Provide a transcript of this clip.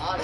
ある。